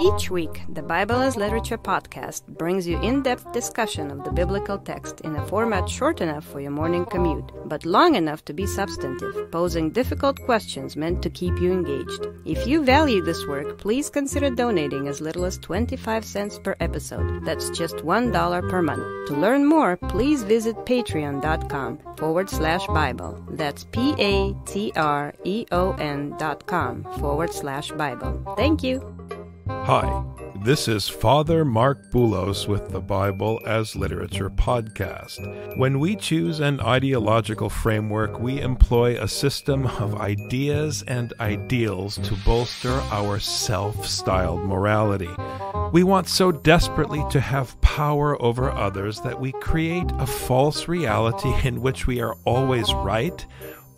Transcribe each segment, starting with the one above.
Each week, the Bible as Literature podcast brings you in depth discussion of the biblical text in a format short enough for your morning commute, but long enough to be substantive, posing difficult questions meant to keep you engaged. If you value this work, please consider donating as little as 25 cents per episode. That's just $1 per month. To learn more, please visit patreon.com forward slash Bible. That's P A T R E O N dot com forward slash Bible. Thank you. Hi, this is Father Marc Boulos with the Bible as Literature podcast. When we choose an ideological framework, we employ a system of ideas and ideals to bolster our self styled morality. We want so desperately to have power over others that we create a false reality in which we are always right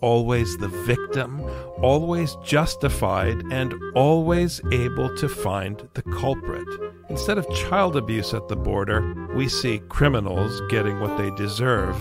always the victim, always justified, and always able to find the culprit. Instead of child abuse at the border, we see criminals getting what they deserve.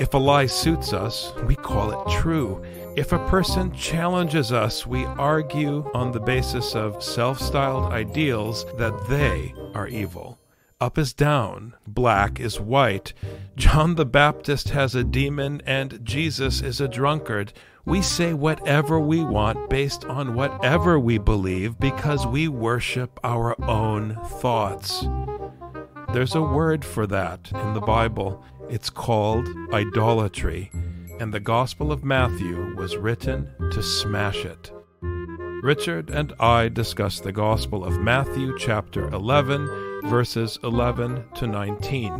If a lie suits us, we call it true. If a person challenges us, we argue on the basis of self styled ideals that they are evil. Up is down, black is white. John the Baptist has a demon, and Jesus is a drunkard. We say whatever we want based on whatever we believe because we worship our own thoughts. There's a word for that in the Bible. It's called idolatry, and the Gospel of Matthew was written to smash it. Richard and I discuss the Gospel of Matthew, chapter 11, verses 11 to 19.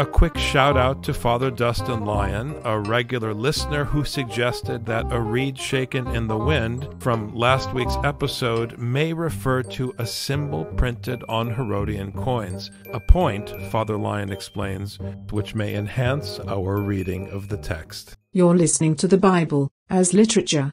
A quick shout out to Father Dustin Lyon, a regular listener who suggested that a reed shaken in the wind from last week's episode may refer to a symbol printed on Herodian coins, a point, Father Lyon explains, which may enhance our reading of the text. You're listening to the Bible as literature.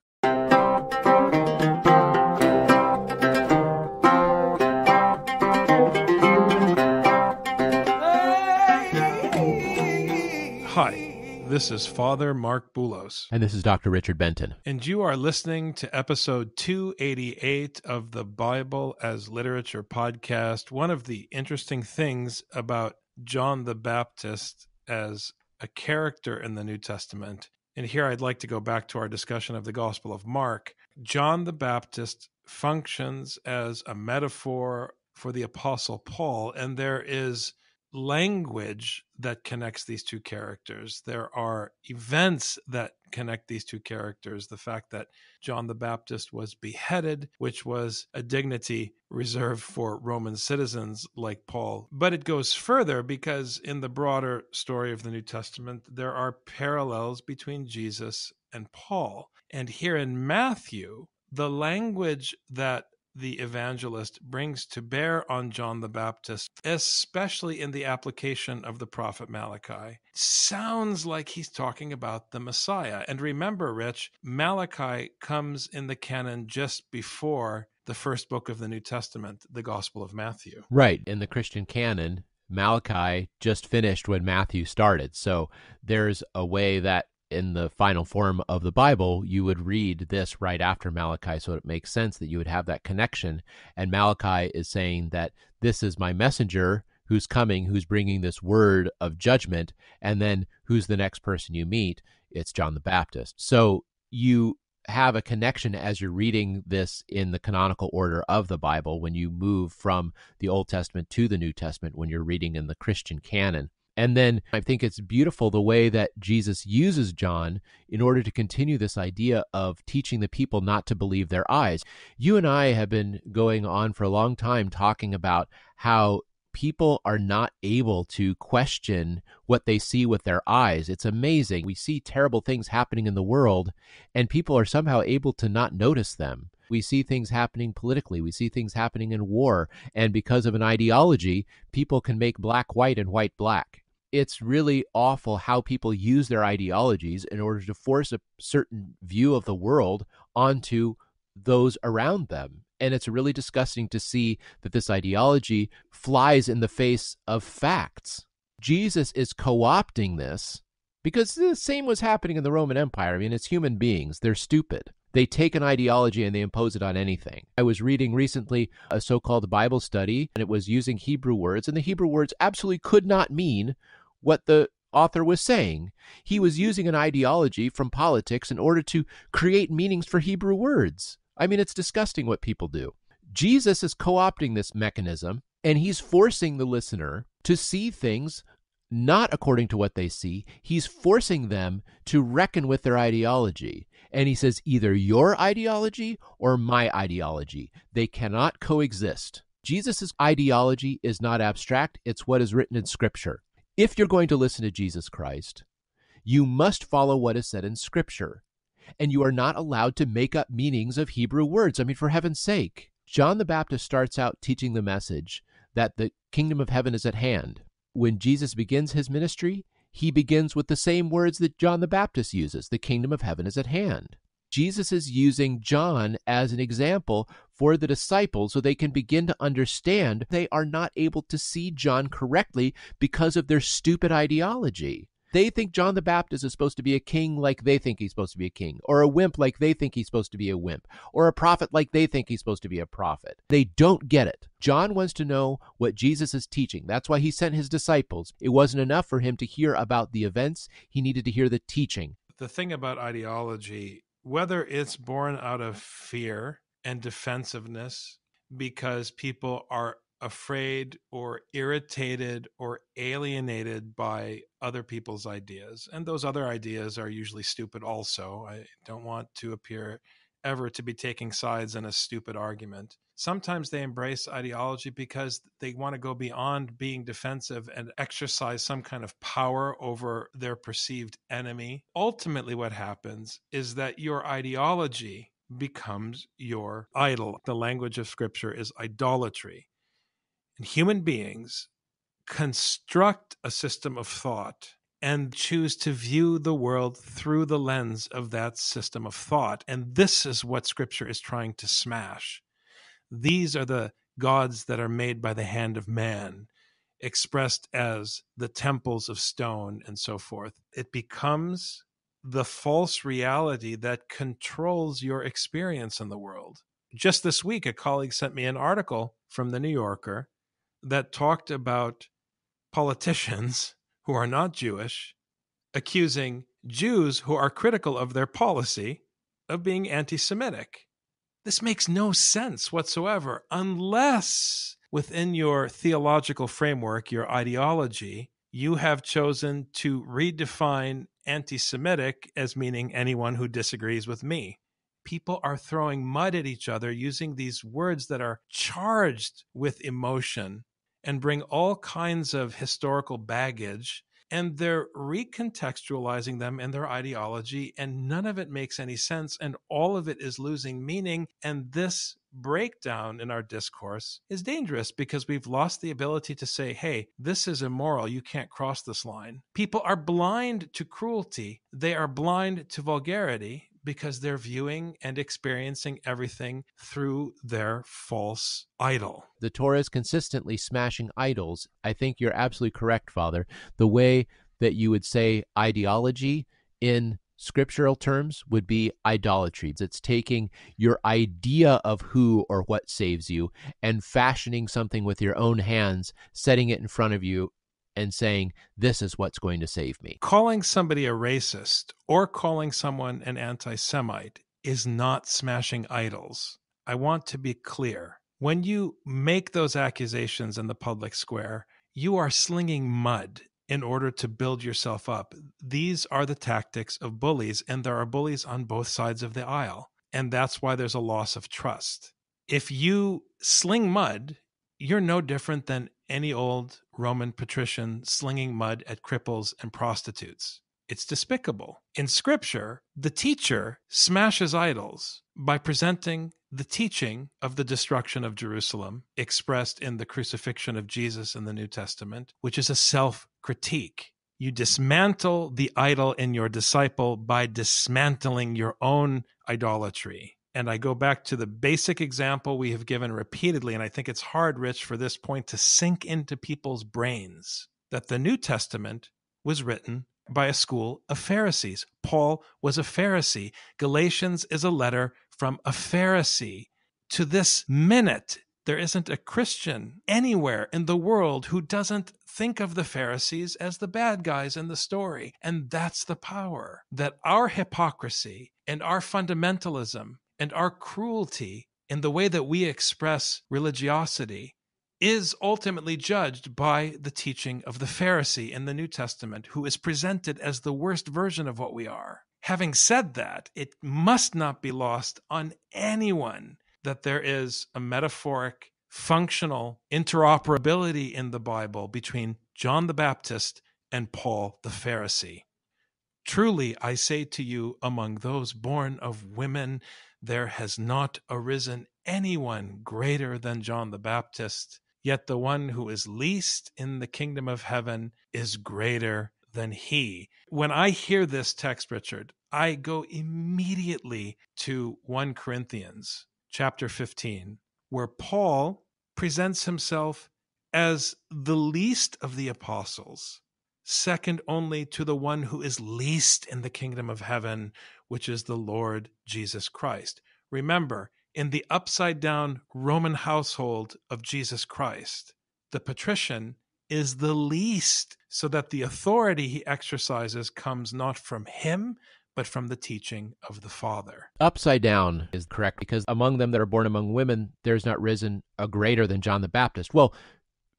This is Father Marc Boulos. And this is Dr. Richard Benton. And you are listening to episode 288 of the Bible as Literature podcast. One of the interesting things about John the Baptist as a character in the New Testament, and here I'd like to go back to our discussion of the Gospel of Mark. John the Baptist functions as a metaphor for the Apostle Paul, and there is language that connects these two characters. There are events that connect these two characters. The fact that John the Baptist was beheaded, which was a dignity reserved for Roman citizens like Paul. But it goes further because in the broader story of the New Testament, there are parallels between Jesus and Paul. And here in Matthew, the language that the evangelist brings to bear on John the Baptist, especially in the application of the prophet Malachi, sounds like he's talking about the Messiah. And remember, Rich, Malachi comes in the canon just before the first book of the New Testament, the Gospel of Matthew. Right. In the Christian canon, Malachi just finished when Matthew started. So there's a way that in the final form of the Bible, you would read this right after Malachi. So it makes sense that you would have that connection. And Malachi is saying that this is my messenger who's coming, who's bringing this word of judgment. And then who's the next person you meet? It's John the Baptist. So you have a connection as you're reading this in the canonical order of the Bible when you move from the Old Testament to the New Testament when you're reading in the Christian canon. And then I think it's beautiful the way that Jesus uses John in order to continue this idea of teaching the people not to believe their eyes. You and I have been going on for a long time talking about how people are not able to question what they see with their eyes. It's amazing. We see terrible things happening in the world, and people are somehow able to not notice them. We see things happening politically. We see things happening in war. And because of an ideology, people can make black white and white black it's really awful how people use their ideologies in order to force a certain view of the world onto those around them. And it's really disgusting to see that this ideology flies in the face of facts. Jesus is co opting this because the same was happening in the Roman Empire. I mean, it's human beings, they're stupid. They take an ideology and they impose it on anything. I was reading recently a so called Bible study, and it was using Hebrew words, and the Hebrew words absolutely could not mean what the author was saying. He was using an ideology from politics in order to create meanings for Hebrew words. I mean, it's disgusting what people do. Jesus is co opting this mechanism, and he's forcing the listener to see things not according to what they see. He's forcing them to reckon with their ideology. And he says, either your ideology or my ideology. They cannot coexist. Jesus' ideology is not abstract, it's what is written in Scripture. If you're going to listen to Jesus Christ, you must follow what is said in Scripture. And you are not allowed to make up meanings of Hebrew words. I mean, for heaven's sake. John the Baptist starts out teaching the message that the kingdom of heaven is at hand when Jesus begins his ministry, he begins with the same words that John the Baptist uses the kingdom of heaven is at hand. Jesus is using John as an example for the disciples so they can begin to understand they are not able to see John correctly because of their stupid ideology. They think John the Baptist is supposed to be a king like they think he's supposed to be a king, or a wimp like they think he's supposed to be a wimp, or a prophet like they think he's supposed to be a prophet. They don't get it. John wants to know what Jesus is teaching. That's why he sent his disciples. It wasn't enough for him to hear about the events, he needed to hear the teaching. The thing about ideology, whether it's born out of fear and defensiveness because people are afraid or irritated or alienated by other people's ideas. And those other ideas are usually stupid, also. I don't want to appear ever to be taking sides in a stupid argument. Sometimes they embrace ideology because they want to go beyond being defensive and exercise some kind of power over their perceived enemy. Ultimately, what happens is that your ideology becomes your idol. The language of scripture is idolatry and human beings construct a system of thought and choose to view the world through the lens of that system of thought. And this is what scripture is trying to smash. These are the gods that are made by the hand of man, expressed as the temples of stone and so forth. It becomes the false reality that controls your experience in the world. Just this week, a colleague sent me an article from the New Yorker that talked about politicians who are not Jewish accusing Jews who are critical of their policy of being anti Semitic. This makes no sense whatsoever unless within your theological framework, your ideology, you have chosen to redefine anti Semitic as meaning anyone who disagrees with me. People are throwing mud at each other using these words that are charged with emotion and bring all kinds of historical baggage and they're recontextualizing them in their ideology and none of it makes any sense and all of it is losing meaning and this breakdown in our discourse is dangerous because we've lost the ability to say hey this is immoral. You can't cross this line. People are blind to cruelty. They are blind to vulgarity because they're viewing and experiencing everything through their false idol. The Torah is consistently smashing idols. I think you're absolutely correct, Father. The way that you would say ideology in scriptural terms would be idolatry. It's taking your idea of who or what saves you and fashioning something with your own hands, setting it in front of you, and saying, This is what's going to save me. Calling somebody a racist or calling someone an anti Semite is not smashing idols. I want to be clear. When you make those accusations in the public square, you are slinging mud in order to build yourself up. These are the tactics of bullies, and there are bullies on both sides of the aisle. And that's why there's a loss of trust. If you sling mud, you're no different than any old Roman patrician slinging mud at cripples and prostitutes. It's despicable. In scripture, the teacher smashes idols by presenting the teaching of the destruction of Jerusalem, expressed in the crucifixion of Jesus in the New Testament, which is a self critique. You dismantle the idol in your disciple by dismantling your own idolatry. And I go back to the basic example we have given repeatedly. And I think it's hard, Rich, for this point to sink into people's brains that the New Testament was written by a school of Pharisees. Paul was a Pharisee. Galatians is a letter from a Pharisee. To this minute, there isn't a Christian anywhere in the world who doesn't think of the Pharisees as the bad guys in the story. And that's the power that our hypocrisy and our fundamentalism and our cruelty in the way that we express religiosity is ultimately judged by the teaching of the Pharisee in the New Testament, who is presented as the worst version of what we are. Having said that, it must not be lost on anyone that there is a metaphoric, functional interoperability in the Bible between John the Baptist and Paul the Pharisee. Truly, I say to you, among those born of women, there has not arisen anyone greater than John the Baptist, yet the one who is least in the kingdom of heaven is greater than he. When I hear this text, Richard, I go immediately to 1 Corinthians chapter 15, where Paul presents himself as the least of the apostles, second only to the one who is least in the kingdom of heaven, which is the Lord Jesus Christ. Remember, in the upside down Roman household of Jesus Christ, the patrician is the least, so that the authority he exercises comes not from him, but from the teaching of the Father. Upside down is correct because among them that are born among women, there's not risen a greater than John the Baptist. Well,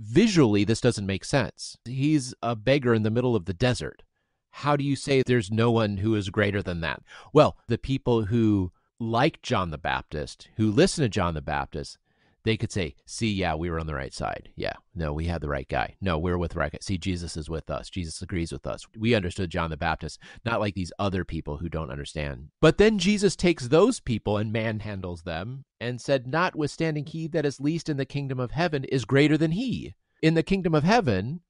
visually, this doesn't make sense. He's a beggar in the middle of the desert. How do you say there's no one who is greater than that? Well, the people who like John the Baptist, who listen to John the Baptist, they could say, see, yeah, we were on the right side. Yeah, no, we had the right guy. No, we're with the right guy. See, Jesus is with us. Jesus agrees with us. We understood John the Baptist, not like these other people who don't understand. But then Jesus takes those people and manhandles them and said, Notwithstanding, he that is least in the kingdom of heaven is greater than he. In the kingdom of heaven,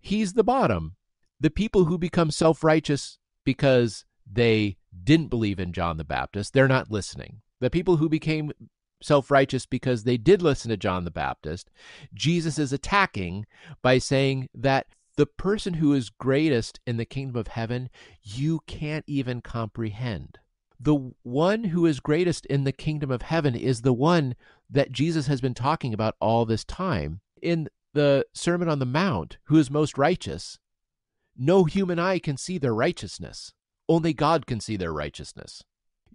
he's the bottom. The people who become self righteous because they didn't believe in John the Baptist, they're not listening. The people who became self righteous because they did listen to John the Baptist, Jesus is attacking by saying that the person who is greatest in the kingdom of heaven, you can't even comprehend. The one who is greatest in the kingdom of heaven is the one that Jesus has been talking about all this time. In the Sermon on the Mount, who is most righteous, no human eye can see their righteousness. Only God can see their righteousness.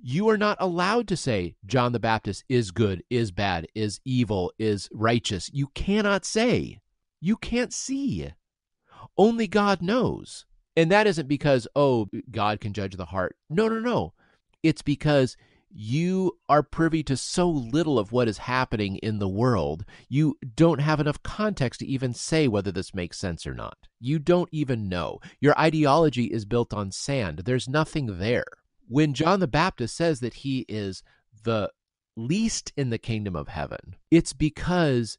You are not allowed to say John the Baptist is good, is bad, is evil, is righteous. You cannot say. You can't see. Only God knows. And that isn't because, oh, God can judge the heart. No, no, no. It's because you are privy to so little of what is happening in the world, you don't have enough context to even say whether this makes sense or not. You don't even know. Your ideology is built on sand, there's nothing there when John the Baptist says that he is the least in the kingdom of heaven, it's because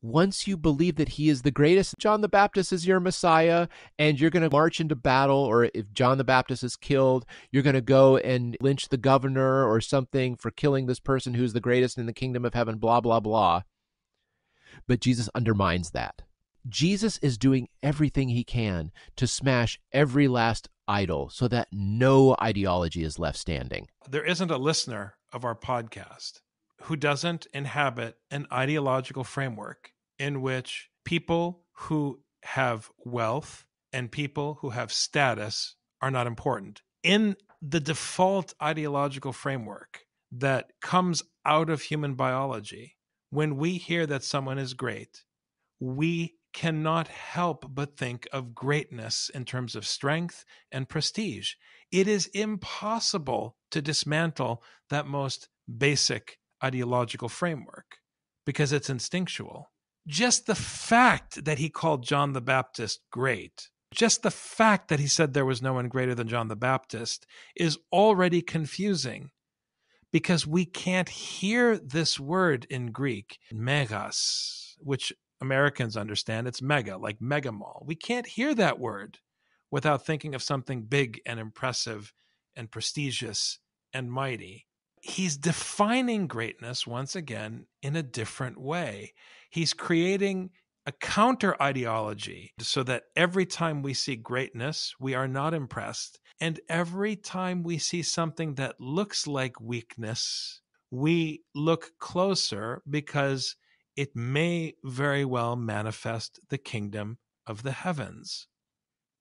once you believe that he is the greatest, John the Baptist is your Messiah, and you're going to march into battle, or if John the Baptist is killed, you're going to go and lynch the governor or something for killing this person who's the greatest in the kingdom of heaven, blah, blah, blah. But Jesus undermines that. Jesus is doing everything he can to smash every last idol so that no ideology is left standing. There isn't a listener of our podcast who doesn't inhabit an ideological framework in which people who have wealth and people who have status are not important. In the default ideological framework that comes out of human biology, when we hear that someone is great, we cannot help but think of greatness in terms of strength and prestige. It is impossible to dismantle that most basic ideological framework because it's instinctual. Just the fact that he called John the Baptist great, just the fact that he said there was no one greater than John the Baptist is already confusing because we can't hear this word in Greek, megas, which Americans understand it's mega, like mega mall. We can't hear that word without thinking of something big and impressive and prestigious and mighty. He's defining greatness once again in a different way. He's creating a counter ideology so that every time we see greatness, we are not impressed. And every time we see something that looks like weakness, we look closer because it may very well manifest the kingdom of the heavens.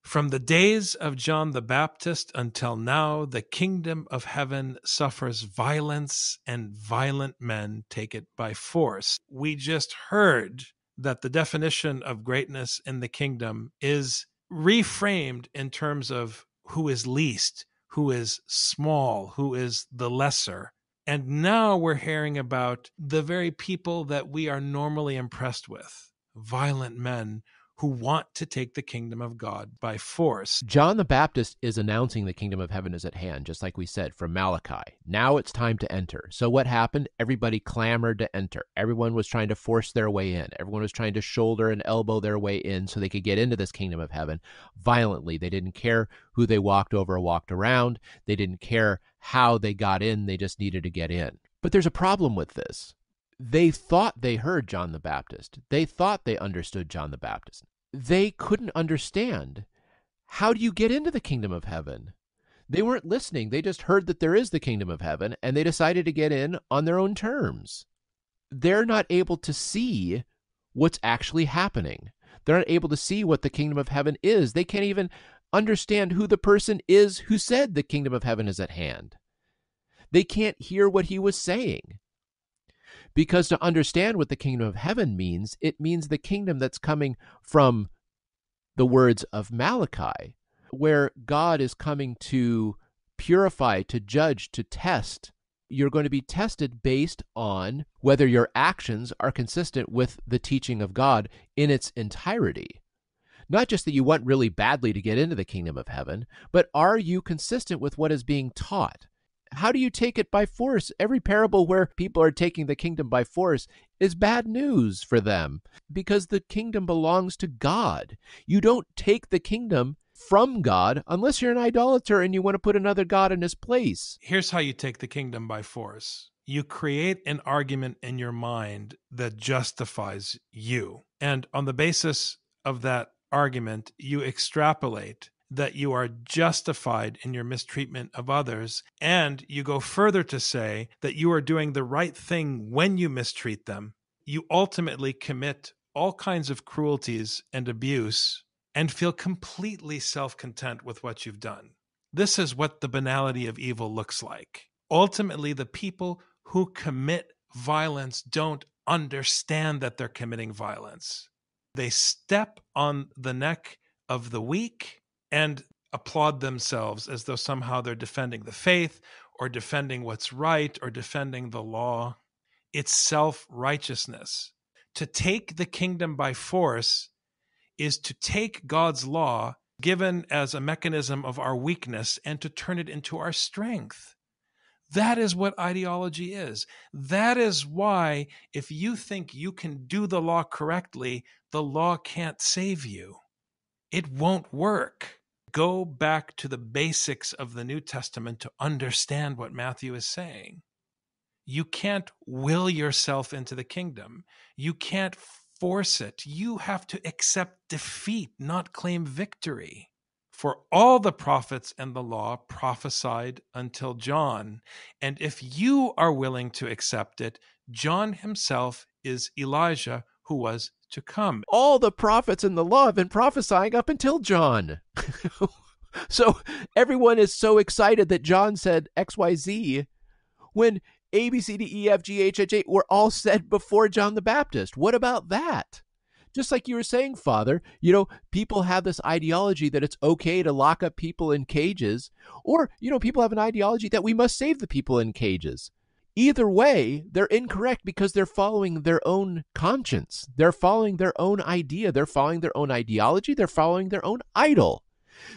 From the days of John the Baptist until now, the kingdom of heaven suffers violence, and violent men take it by force. We just heard that the definition of greatness in the kingdom is reframed in terms of who is least, who is small, who is the lesser. And now we're hearing about the very people that we are normally impressed with violent men who want to take the kingdom of God by force. John the Baptist is announcing the kingdom of heaven is at hand, just like we said from Malachi. Now it's time to enter. So what happened? Everybody clamored to enter. Everyone was trying to force their way in. Everyone was trying to shoulder and elbow their way in so they could get into this kingdom of heaven violently. They didn't care who they walked over or walked around. They didn't care how they got in. They just needed to get in. But there's a problem with this they thought they heard John the Baptist. They thought they understood John the Baptist. They couldn't understand. How do you get into the kingdom of heaven? They weren't listening. They just heard that there is the kingdom of heaven and they decided to get in on their own terms. They're not able to see what's actually happening. They're not able to see what the kingdom of heaven is. They can't even understand who the person is who said the kingdom of heaven is at hand. They can't hear what he was saying. Because to understand what the kingdom of heaven means, it means the kingdom that's coming from the words of Malachi, where God is coming to purify, to judge, to test. You're going to be tested based on whether your actions are consistent with the teaching of God in its entirety. Not just that you want really badly to get into the kingdom of heaven, but are you consistent with what is being taught? How do you take it by force? Every parable where people are taking the kingdom by force is bad news for them because the kingdom belongs to God. You don't take the kingdom from God unless you're an idolater and you want to put another God in his place. Here's how you take the kingdom by force you create an argument in your mind that justifies you. And on the basis of that argument, you extrapolate that you are justified in your mistreatment of others. And you go further to say that you are doing the right thing when you mistreat them. You ultimately commit all kinds of cruelties and abuse and feel completely self content with what you've done. This is what the banality of evil looks like. Ultimately, the people who commit violence don't understand that they're committing violence. They step on the neck of the weak and applaud themselves as though somehow they're defending the faith or defending what's right or defending the law. It's self righteousness. To take the kingdom by force is to take God's law, given as a mechanism of our weakness, and to turn it into our strength. That is what ideology is. That is why, if you think you can do the law correctly, the law can't save you. It won't work go back to the basics of the New Testament to understand what Matthew is saying. You can't will yourself into the kingdom. You can't force it. You have to accept defeat, not claim victory. For all the prophets and the law prophesied until John. And if you are willing to accept it, John himself is Elijah who was to come. All the prophets in the law have been prophesying up until John. so everyone is so excited that John said XYZ when A, B, C, D, E, F, G, H, H, A were all said before John the Baptist. What about that? Just like you were saying, Father, you know, people have this ideology that it's okay to lock up people in cages, or, you know, people have an ideology that we must save the people in cages. Either way, they're incorrect because they're following their own conscience. They're following their own idea. They're following their own ideology. They're following their own idol.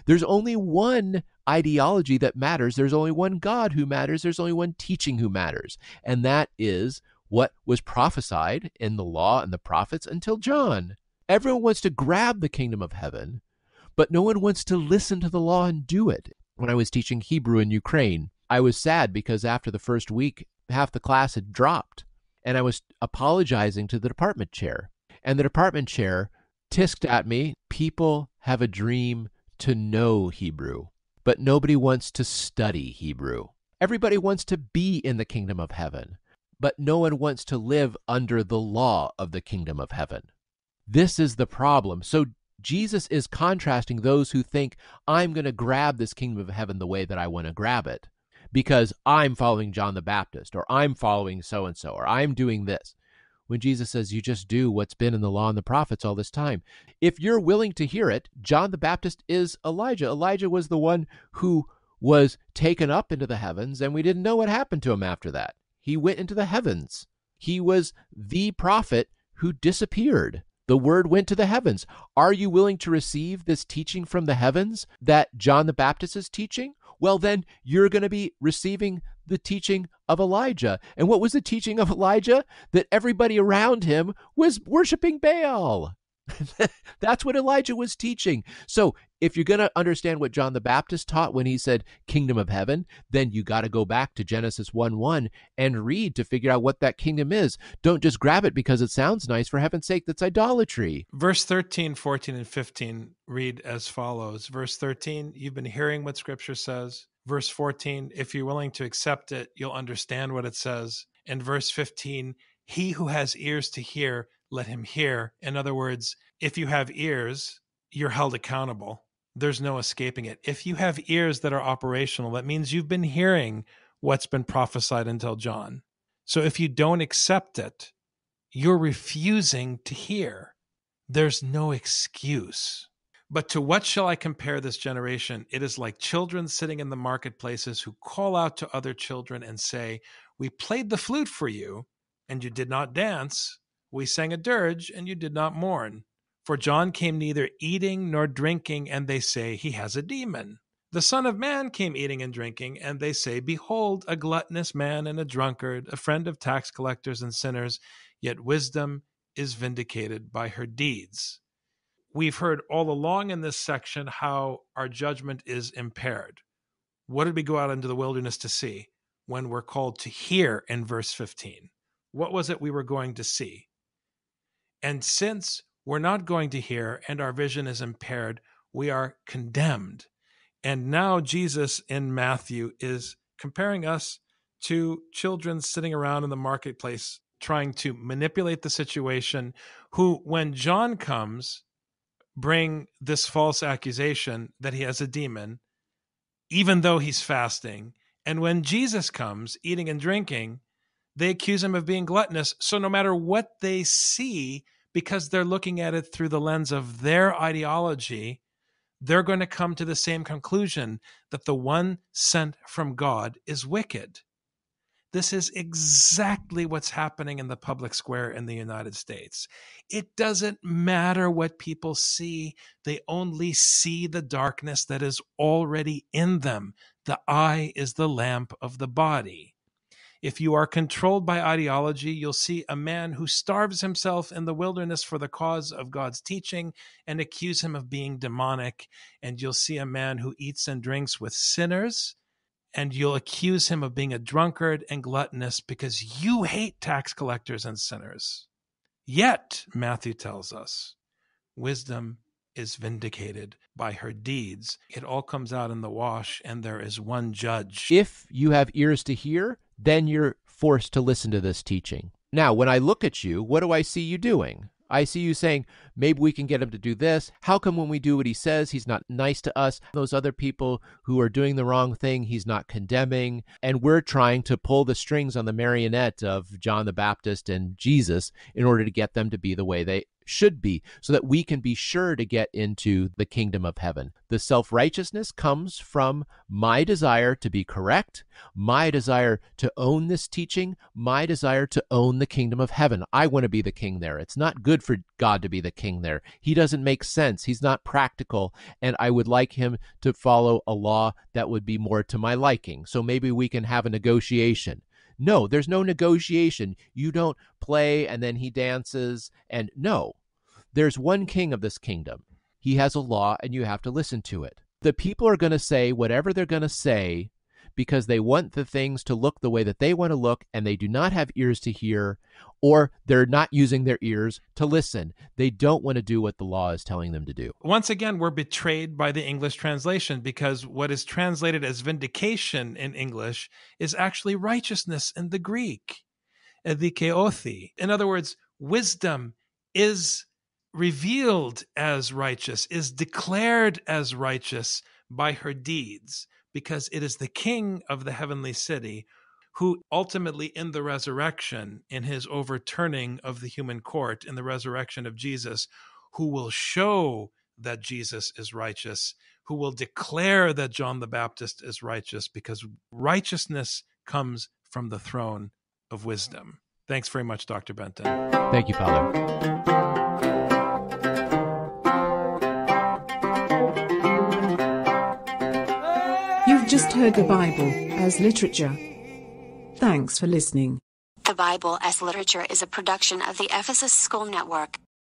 There's only one ideology that matters. There's only one God who matters. There's only one teaching who matters. And that is what was prophesied in the law and the prophets until John. Everyone wants to grab the kingdom of heaven, but no one wants to listen to the law and do it. When I was teaching Hebrew in Ukraine, I was sad because after the first week, half the class had dropped. And I was apologizing to the department chair. And the department chair tisked at me people have a dream to know Hebrew, but nobody wants to study Hebrew. Everybody wants to be in the kingdom of heaven, but no one wants to live under the law of the kingdom of heaven. This is the problem. So Jesus is contrasting those who think, I'm going to grab this kingdom of heaven the way that I want to grab it because I'm following John the Baptist, or I'm following so and so, or I'm doing this. When Jesus says, You just do what's been in the law and the prophets all this time. If you're willing to hear it, John the Baptist is Elijah. Elijah was the one who was taken up into the heavens, and we didn't know what happened to him after that. He went into the heavens. He was the prophet who disappeared. The word went to the heavens. Are you willing to receive this teaching from the heavens that John the Baptist is teaching? Well, then you're going to be receiving the teaching of Elijah. And what was the teaching of Elijah? That everybody around him was worshiping Baal. That's what Elijah was teaching. So, if you're going to understand what John the Baptist taught when he said kingdom of heaven, then you got to go back to Genesis 1 1 and read to figure out what that kingdom is. Don't just grab it because it sounds nice. For heaven's sake, that's idolatry. Verse 13, 14, and 15 read as follows Verse 13, you've been hearing what scripture says. Verse 14, if you're willing to accept it, you'll understand what it says. And verse 15, he who has ears to hear, let him hear. In other words, if you have ears, you're held accountable. There's no escaping it. If you have ears that are operational, that means you've been hearing what's been prophesied until John. So if you don't accept it, you're refusing to hear. There's no excuse. But to what shall I compare this generation? It is like children sitting in the marketplaces who call out to other children and say, We played the flute for you, and you did not dance. We sang a dirge, and you did not mourn. For John came neither eating nor drinking, and they say, He has a demon. The Son of Man came eating and drinking, and they say, Behold, a gluttonous man and a drunkard, a friend of tax collectors and sinners, yet wisdom is vindicated by her deeds. We've heard all along in this section how our judgment is impaired. What did we go out into the wilderness to see when we're called to hear in verse 15? What was it we were going to see? And since we're not going to hear and our vision is impaired, we are condemned. And now Jesus in Matthew is comparing us to children sitting around in the marketplace trying to manipulate the situation, who, when John comes, bring this false accusation that he has a demon, even though he's fasting. And when Jesus comes, eating and drinking, they accuse him of being gluttonous. So no matter what they see, because they're looking at it through the lens of their ideology, they're going to come to the same conclusion that the one sent from God is wicked. This is exactly what's happening in the public square in the United States. It doesn't matter what people see, they only see the darkness that is already in them. The eye is the lamp of the body. If you are controlled by ideology, you'll see a man who starves himself in the wilderness for the cause of God's teaching and accuse him of being demonic. And you'll see a man who eats and drinks with sinners and you'll accuse him of being a drunkard and gluttonous because you hate tax collectors and sinners. Yet, Matthew tells us, wisdom is vindicated by her deeds. It all comes out in the wash, and there is one judge. If you have ears to hear, then you're forced to listen to this teaching. Now, when I look at you, what do I see you doing? I see you saying, maybe we can get him to do this. How come when we do what he says, he's not nice to us? Those other people who are doing the wrong thing, he's not condemning. And we're trying to pull the strings on the marionette of John the Baptist and Jesus in order to get them to be the way they should be, so that we can be sure to get into the kingdom of heaven. The self righteousness comes from my desire to be correct, my desire to own this teaching, my desire to own the kingdom of heaven. I want to be the king there. It's not good for God to be the king there. He doesn't make sense. He's not practical. And I would like him to follow a law that would be more to my liking. So maybe we can have a negotiation. No, there's no negotiation. You don't play and then he dances. And no, there's one king of this kingdom. He has a law and you have to listen to it. The people are going to say whatever they're going to say because they want the things to look the way that they want to look and they do not have ears to hear or they're not using their ears to listen. They don't want to do what the law is telling them to do. Once again, we're betrayed by the English translation because what is translated as vindication in English is actually righteousness in the Greek, dikeothi. In other words, wisdom is revealed as righteous, is declared as righteous by her deeds, because it is the king of the heavenly city who ultimately, in the resurrection, in his overturning of the human court, in the resurrection of Jesus, who will show that Jesus is righteous, who will declare that John the Baptist is righteous, because righteousness comes from the throne of wisdom. Thanks very much, Dr. Benton. Thank you, Father. Heard the Bible as literature. Thanks for listening. The Bible as Literature is a production of the Ephesus School Network.